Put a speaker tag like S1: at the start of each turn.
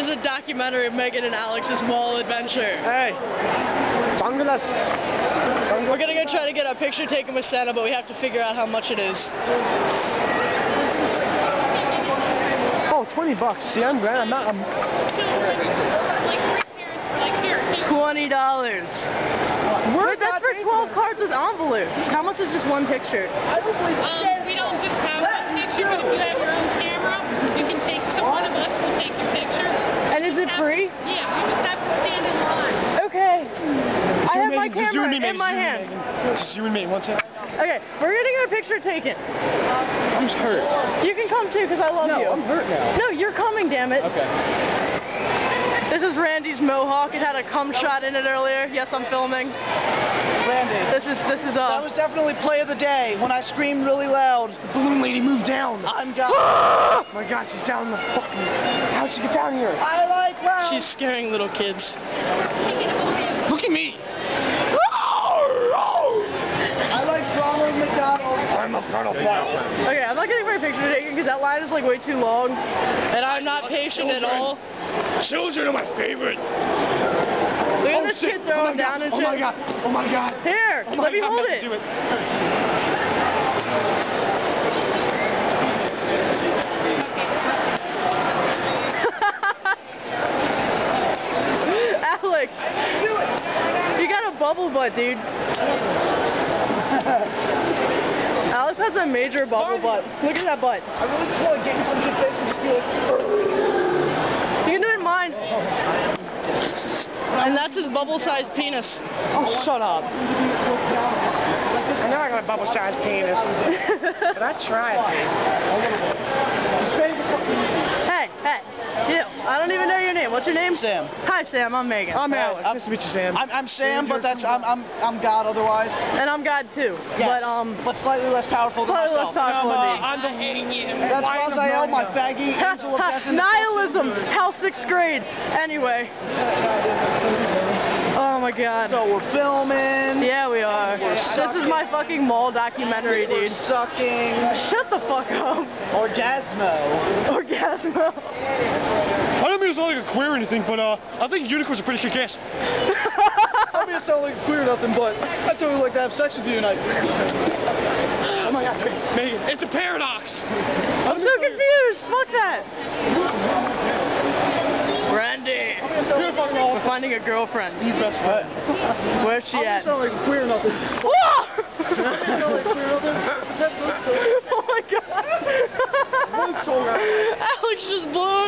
S1: This is a documentary of Megan and Alex's mall adventure.
S2: Hey, sunglass.
S1: We're gonna go try to get a picture taken with Santa, but we have to figure out how much it is.
S2: Oh, 20 bucks. See, I'm grand. I'm not. I'm,
S1: Twenty dollars.
S2: We're
S1: That's for twelve
S2: it.
S1: cards with envelopes. How much is just one picture?
S3: Um, we don't just have one picture, but if you have your own camera, you can take, so one of us will take your picture.
S1: And is it
S3: Have-
S1: free?
S3: Yeah, you just have to stand in line.
S1: Okay. I
S2: You
S1: have my
S2: and Megan, just you and me,
S1: in
S2: Megan,
S1: my
S2: just you and
S1: hand.
S2: Megan. Just you and me. One second.
S1: Okay, we're gonna get a picture taken.
S2: I'm just hurt.
S1: You can come too, because I love
S2: No,
S1: you.
S2: I'm hurt now.
S1: No, you're coming, damn it.
S2: Okay.
S1: This is Randy's mohawk. It had a cum shot in it earlier. Yes, I'm filming.
S4: Randy.
S1: This is this is
S4: That
S1: uh.
S4: was definitely play of the day when I screamed really loud.
S2: The balloon lady, move down.
S4: I'm God.
S2: Oh my God, she's down in the fucking. How'd she get down here?
S4: I like loud.
S1: She's scaring little kids.
S2: Look at me.
S4: I like Ronald McDonald.
S2: I'm a pedophile.
S1: Okay, I'm not getting my picture taken because that line is like way too long, and I'm not patient at all.
S2: Children are my favorite.
S1: Look at
S2: oh,
S1: this
S2: shit.
S1: kid
S2: oh
S1: throwing
S2: my God.
S1: down and
S2: oh my God. Oh my God.
S1: Here,
S2: Oh my
S1: let me
S2: God.
S1: hold it.
S2: do it.
S1: Alex, you got a bubble butt, dude. Alex has a major bubble butt. Look at that butt.
S4: I really just want to get in some good face and just be like,
S1: You can do it in mine. And that's his bubble-sized penis.
S2: Oh, shut up. I know I got a bubble-sized penis, but I tried.
S1: Hey, hey, you. I don't even know your name. What's your name?
S4: Sam.
S1: Hi, Sam. I'm Megan.
S2: I'm Alex.
S4: I'm-
S2: Nice to meet you, Sam.
S4: I'm, I'm Sam, but that's I'm I'm I'm God otherwise.
S1: and I'm God too.
S4: Yes,
S1: But um,
S4: but slightly less powerful than
S1: slightly less powerful
S2: I'm,
S1: than
S2: uh,
S1: me.
S2: I'm the
S4: That's
S2: lion of
S4: Raziel, my
S2: Narnia.
S4: faggy angel of death.
S1: Nihilism. Hell, sixth grade. Anyway. Oh my God.
S4: So we're filming.
S1: Yeah, we are. This is my fucking mall documentary,
S4: We're
S1: dude.
S4: sucking.
S1: Shut the fuck up.
S4: Orgasmo.
S1: Orgasmo.
S2: I don't mean to sound like a queer or anything, but uh, I think unicorns are pretty kick-ass.
S4: I mean, it sound like queer or nothing, but I totally like to have sex with you tonight.
S2: Oh my God, Megan, it's a paradox.
S1: I'm so confused. Fuck that. Randy. We're finding a girlfriend.
S2: He's best friend.
S1: Where's she
S4: I
S1: at?
S4: sound like queer nothing. Like queer or nothing.
S1: oh my god. Alex just blown my